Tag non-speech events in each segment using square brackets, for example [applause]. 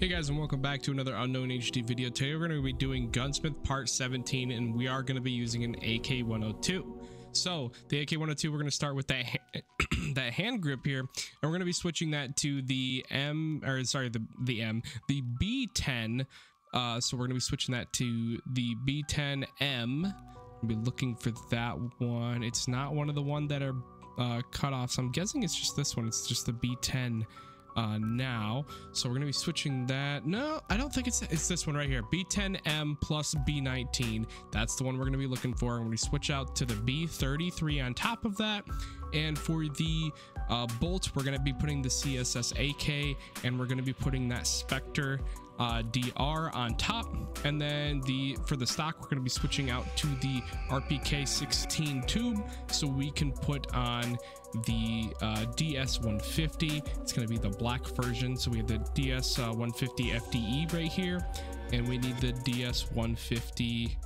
Hey guys and welcome back to another Unknown HD video. Today we're going to be doing Gunsmith Part 17 and we are going to be using an AK-102. So the AK-102 we're going to start with that ha [coughs] that hand grip here and we're going to be switching that to the M or sorry the the M the B10 uh, so we're going to be switching that to the B10M. We'll be looking for that one. It's not one of the one that are uh, cut off so I'm guessing it's just this one. It's just the B10 uh, now. So we're going to be switching that. No, I don't think it's it's this one right here. B10M plus B19. That's the one we're going to be looking for. And we switch out to the B33 on top of that. And for the uh, bolt, we're going to be putting the CSS AK and we're going to be putting that Spectre uh, DR on top. And then the for the stock, we're going to be switching out to the RPK 16 tube so we can put on the uh, DS150. It's going to be the black version. So we have the DS150 uh, FDE right here, and we need the DS150.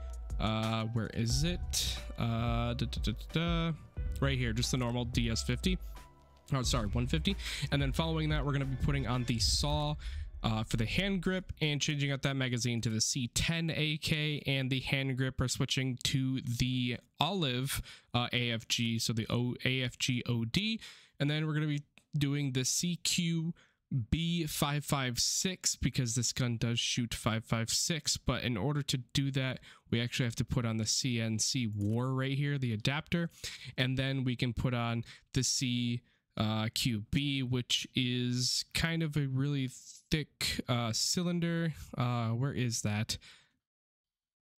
Uh, where is it? Uh, da, da, da, right here, just the normal DS50. Oh, sorry, 150. And then following that, we're going to be putting on the saw uh, for the hand grip and changing out that magazine to the C10 AK and the hand grip are switching to the olive uh, AFG, so the o AFG OD. And then we're going to be doing the CQ B556 because this gun does shoot 556 but in order to do that we actually have to put on the CNC war right here the adapter and then we can put on the C uh, which is kind of a really thick uh, cylinder. Uh, where is that?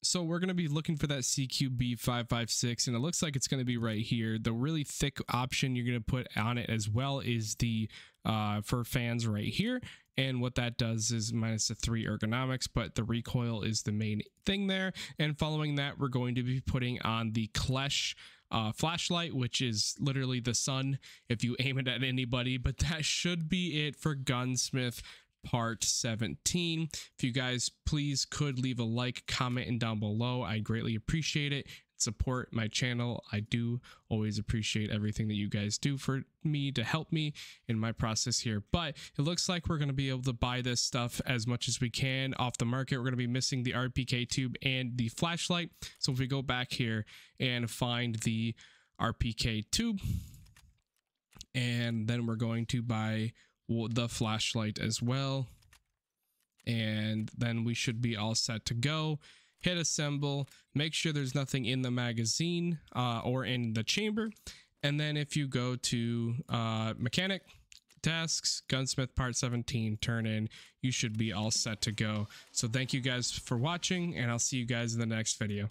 So we're going to be looking for that CQB 556 and it looks like it's going to be right here. The really thick option you're going to put on it as well is the uh, for fans right here. And what that does is minus the three ergonomics, but the recoil is the main thing there. And following that, we're going to be putting on the Klesch uh, flashlight, which is literally the sun if you aim it at anybody. But [laughs] that should be it for Gunsmith part 17. If you guys please could leave a like, comment, and down below, I greatly appreciate it. Support my channel. I do always appreciate everything that you guys do for me to help me in my process here. But it looks like we're going to be able to buy this stuff as much as we can off the market. We're going to be missing the RPK tube and the flashlight. So if we go back here and find the RPK tube, and then we're going to buy the flashlight as well. And then we should be all set to go. Hit assemble, make sure there's nothing in the magazine uh, or in the chamber. And then if you go to uh, mechanic, tasks, gunsmith part 17, turn in, you should be all set to go. So thank you guys for watching and I'll see you guys in the next video.